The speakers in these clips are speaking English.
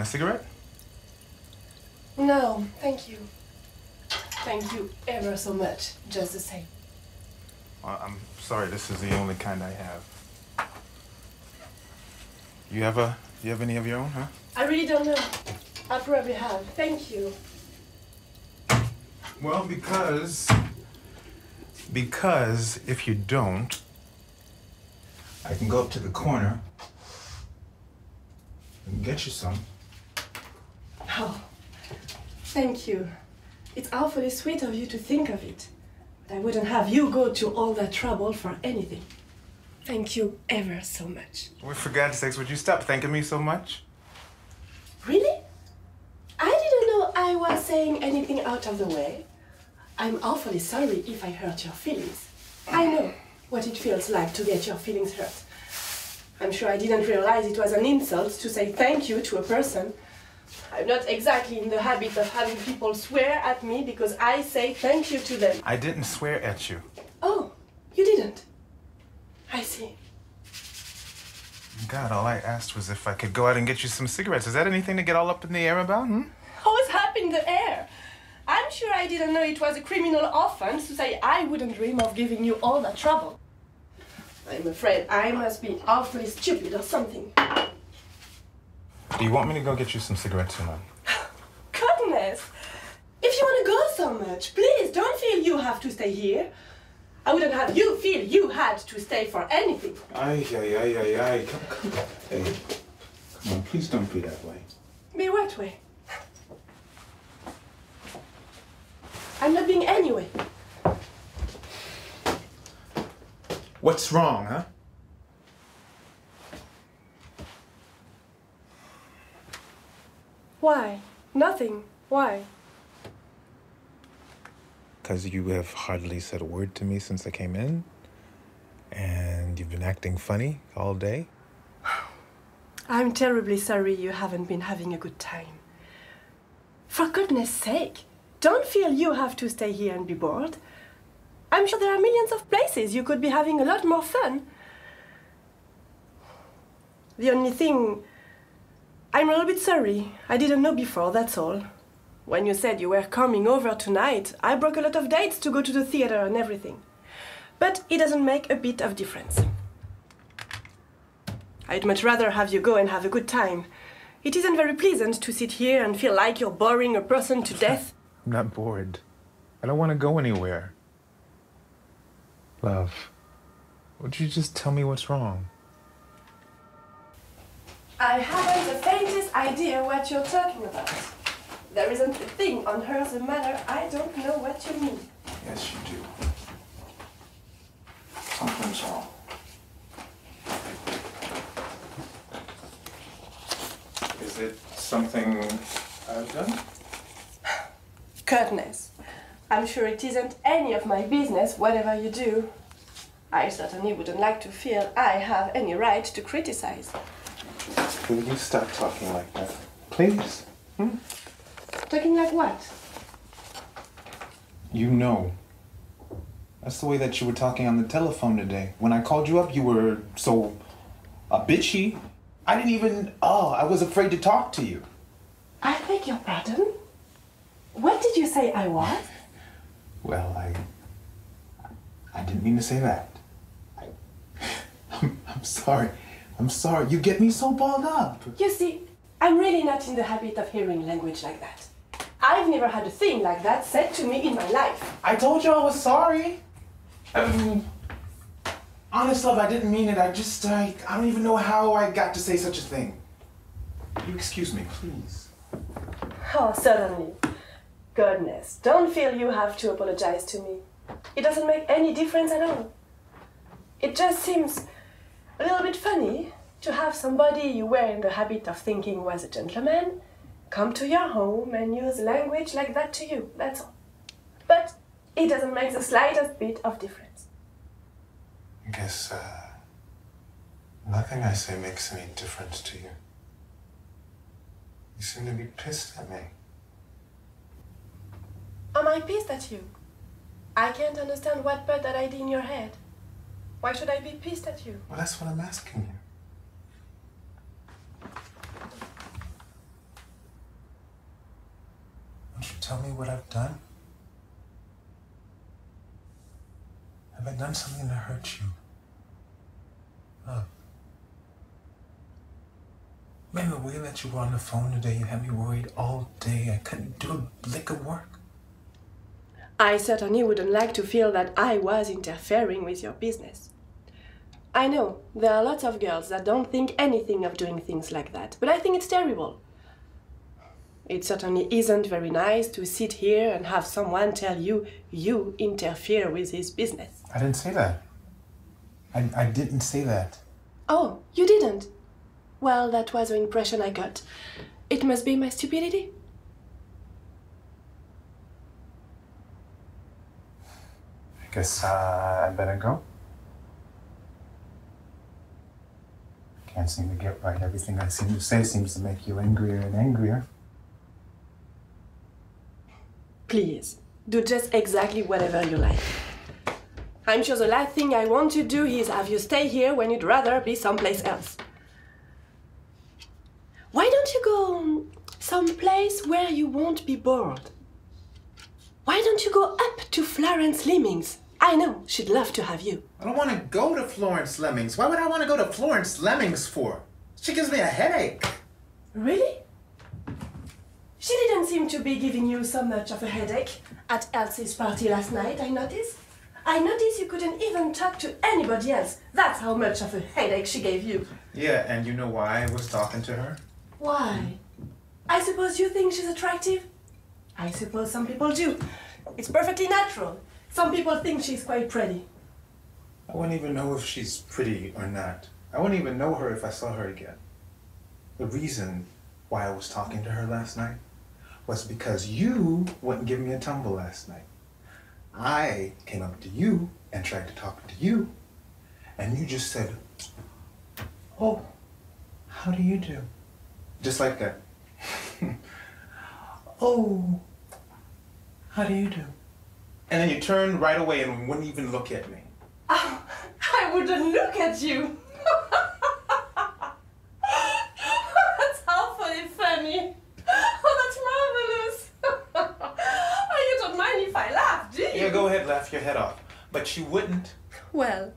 want a cigarette? No, thank you. Thank you ever so much, just the same. Well, I'm sorry, this is the only kind I have. You have a you have any of your own, huh? I really don't know. I probably have. Thank you. Well, because because if you don't, I can go up to the corner and get you some. Oh, thank you. It's awfully sweet of you to think of it. But I wouldn't have you go to all that trouble for anything. Thank you ever so much. Well, for God's sakes, would you stop thanking me so much? Really? I didn't know I was saying anything out of the way. I'm awfully sorry if I hurt your feelings. I know what it feels like to get your feelings hurt. I'm sure I didn't realize it was an insult to say thank you to a person. I'm not exactly in the habit of having people swear at me because I say thank you to them. I didn't swear at you. Oh, you didn't? I see. God, all I asked was if I could go out and get you some cigarettes. Is that anything to get all up in the air about? Hmm? Who's up in the air? I'm sure I didn't know it was a criminal offense to say I wouldn't dream of giving you all that trouble. I'm afraid I must be awfully stupid or something. Do you want me to go get you some cigarettes or not? Goodness! If you want to go so much, please don't feel you have to stay here. I wouldn't have you feel you had to stay for anything. Ay, ay, ay, ay, ay. Come, come. Hey, come on, please don't be that way. Be what way? I'm not being anyway. What's wrong, huh? Why? Nothing. Why? Because you have hardly said a word to me since I came in, and you've been acting funny all day. I'm terribly sorry you haven't been having a good time. For goodness sake, don't feel you have to stay here and be bored. I'm sure there are millions of places you could be having a lot more fun. The only thing. I'm a little bit sorry. I didn't know before, that's all. When you said you were coming over tonight, I broke a lot of dates to go to the theater and everything. But it doesn't make a bit of difference. I'd much rather have you go and have a good time. It isn't very pleasant to sit here and feel like you're boring a person to death. I'm not bored. I don't want to go anywhere. Love, would you just tell me what's wrong? I haven't the faintest idea what you're talking about. There isn't a thing on her the matter. I don't know what you mean. Yes, you do. Something's wrong. Is it something I've done? Goodness. I'm sure it isn't any of my business, whatever you do. I certainly wouldn't like to feel I have any right to criticize. Will you stop talking like that? Please? Hmm? Talking like what? You know. That's the way that you were talking on the telephone today. When I called you up, you were so uh, bitchy. I didn't even. Oh, I was afraid to talk to you. I beg your pardon? What did you say I was? Well, I. I didn't mean to say that. I, I'm, I'm sorry. I'm sorry. You get me so balled up. You see, I'm really not in the habit of hearing language like that. I've never had a thing like that said to me in my life. I told you I was sorry. I mean, honest love, I didn't mean it. I just, I, I don't even know how I got to say such a thing. You excuse me, please. Oh, certainly. Goodness, don't feel you have to apologize to me. It doesn't make any difference at all. It just seems a little bit funny to have somebody you were in the habit of thinking was a gentleman come to your home and use language like that to you, that's all. But it doesn't make the slightest bit of difference. I guess, uh, nothing I say makes any difference to you. You seem to be pissed at me. Am I pissed at you? I can't understand what put that idea in your head. Why should I be pissed at you? Well, that's what I'm asking you. Won't you tell me what I've done? Have I done something to hurt you? Love. Remember the way that you were on the phone today? You had me worried all day. I couldn't do a lick of work. I certainly wouldn't like to feel that I was interfering with your business. I know there are lots of girls that don't think anything of doing things like that, but I think it's terrible. It certainly isn't very nice to sit here and have someone tell you you interfere with his business. I didn't say that. I, I didn't say that. Oh, you didn't? Well, that was the impression I got. It must be my stupidity. Guess uh, I better go. Can't seem to get right. Everything I seem to say seems to make you angrier and angrier. Please, do just exactly whatever you like. I'm sure the last thing I want to do is have you stay here when you'd rather be someplace else. Why don't you go someplace where you won't be bored? Why don't you go up to Florence Leaming's? I know she'd love to have you. I don't want to go to Florence Leaming's. Why would I want to go to Florence Leaming's for? She gives me a headache. Really? She didn't seem to be giving you so much of a headache at Elsie's party last night, I noticed. I noticed you couldn't even talk to anybody else. That's how much of a headache she gave you. Yeah, and you know why I was talking to her? Why? I suppose you think she's attractive? I suppose some people do. It's perfectly natural. Some people think she's quite pretty. I wouldn't even know if she's pretty or not. I wouldn't even know her if I saw her again. The reason why I was talking to her last night was because you wouldn't give me a tumble last night. I came up to you and tried to talk to you, and you just said, Oh, how do you do? Just like that. oh, how do you do? And then you turned right away and wouldn't even look at me. Oh, I wouldn't look at you. that's awfully funny. Oh, that's marvelous. oh, you don't mind if I laugh, do you? Yeah, go ahead, laugh your head off. But you wouldn't. Well,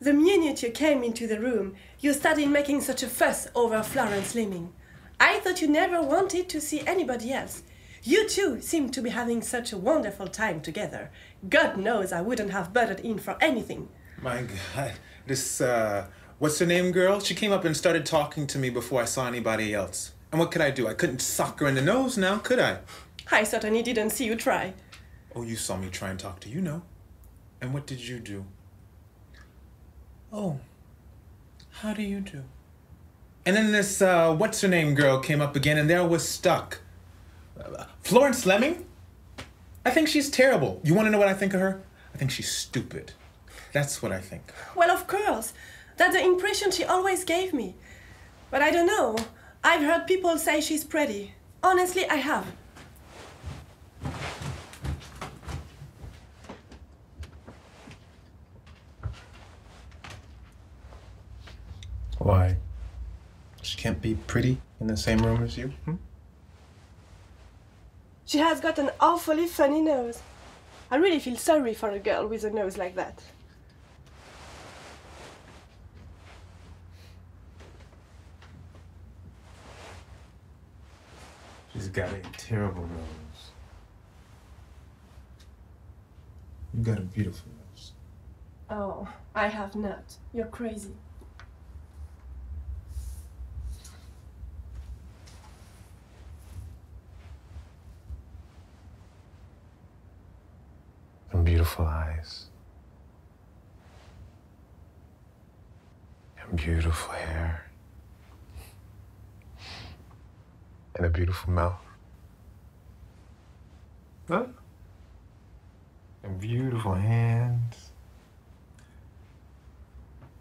the minute you came into the room, you started making such a fuss over Florence Leaming. I thought you never wanted to see anybody else. You two seem to be having such a wonderful time together. God knows I wouldn't have butted in for anything. My God. This, uh, what's her name, girl? She came up and started talking to me before I saw anybody else. And what could I do? I couldn't sock her in the nose now, could I? I certainly didn't see you try. Oh, you saw me try and talk to you, no? And what did you do? Oh, how do you do? And then this, uh, what's her name girl came up again, and there I was stuck. Uh, Florence Leaming? I think she's terrible. You want to know what I think of her? I think she's stupid. That's what I think. Well, of course. That's the impression she always gave me. But I don't know. I've heard people say she's pretty. Honestly, I have. Why? She can't be pretty in the same room as you? Hmm? She has got an awfully funny nose. I really feel sorry for a girl with a nose like that. She's got a terrible nose. You've got a beautiful nose. Oh, I have not. You're crazy. And beautiful eyes. And beautiful hair. And a beautiful mouth. Huh? And beautiful hands.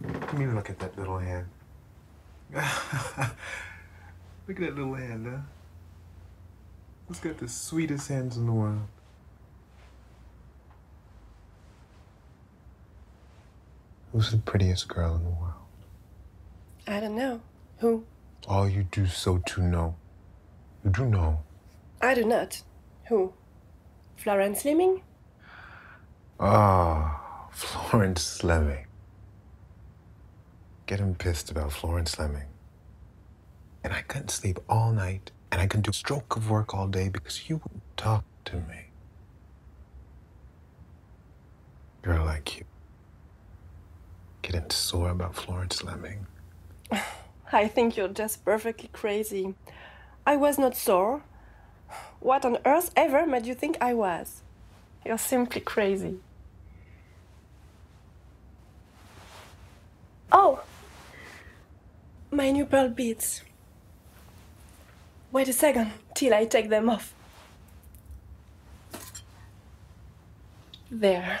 Let me look at that little hand. look at that little hand, huh? It's got the sweetest hands in the world. Who's the prettiest girl in the world? I don't know. Who? Oh, you do so to know. You do know. I do not. Who? Florence Fleming? Oh, Florence Fleming. Getting pissed about Florence Fleming. And I couldn't sleep all night, and I couldn't do a stroke of work all day because you wouldn't talk to me. Girl like you. Getting sore about Florence Fleming. I think you're just perfectly crazy. I was not sore. What on earth ever made you think I was? You're simply crazy. Oh! My new pearl beads. Wait a second till I take them off. There.